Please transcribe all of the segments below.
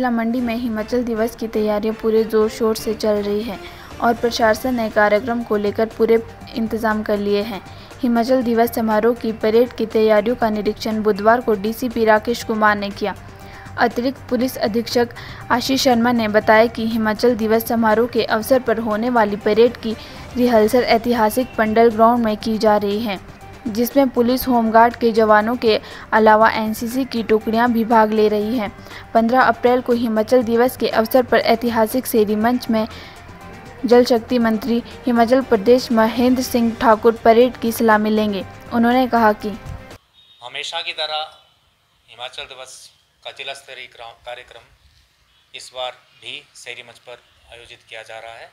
जिला मंडी में हिमाचल दिवस की तैयारियाँ पूरे ज़ोर शोर से चल रही है और प्रशासन ने कार्यक्रम को लेकर पूरे इंतज़ाम कर लिए हैं। हिमाचल दिवस समारोह की परेड की तैयारियों का निरीक्षण बुधवार को डीसीपी राकेश कुमार ने किया। अतिरिक्त पुलिस अधीक्षक आशीष शर्मा ने बताया कि हिमाचल दिवस समारोह के अवसर पर होने वाली परेड की रिहर्सल ऐतिहासिक पंडल ग्राउंड में की जा रही है। जिसमें पुलिस, होमगार्ड के जवानों के अलावा एनसीसी की टुकड़ियाँ भी भाग ले रही हैं। 15 अप्रैल को हिमाचल दिवस के अवसर पर ऐतिहासिक सेरी मंच में जल शक्ति मंत्री हिमाचल प्रदेश महेंद्र सिंह ठाकुर परेड की सलामी लेंगे। उन्होंने कहा कि हमेशा की तरह हिमाचल दिवस का जिला स्तरीय कार्यक्रम इस बार भी शहरी मंच पर आयोजित किया जा रहा है।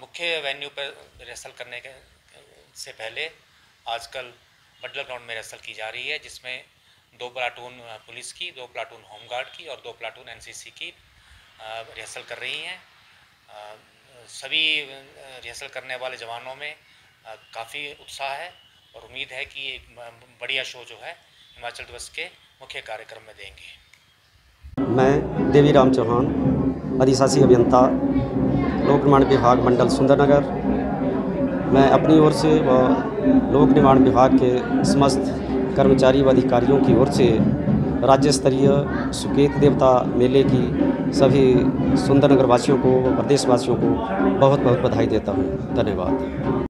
मुख्य वेन्यू पर रिहर्सल करने के से पहले आजकल बटलर ग्राउंड में रिहर्सल की जा रही है, जिसमें दो प्लाटून पुलिस की, दो प्लाटून होमगार्ड की और दो प्लाटून एनसीसी की रिहर्सल कर रही हैं। सभी रिहर्सल करने वाले जवानों में काफ़ी उत्साह है और उम्मीद है कि एक बढ़िया शो जो है, हिमाचल दिवस के मुख्य कार्यक्रम में देंगे। मैं देवी राम चौहान अधिशासी अभियंता, लोक निर्माण विभाग, मंडल सुंदरनगर मैं अपनी ओर से व लोक निर्माण विभाग के समस्त कर्मचारी व अधिकारियों की ओर से राज्य स्तरीय सुकेत देवता मेले की सभी सुंदर नगरवासियों को प्रदेशवासियों को बहुत बहुत बधाई देता हूँ। धन्यवाद।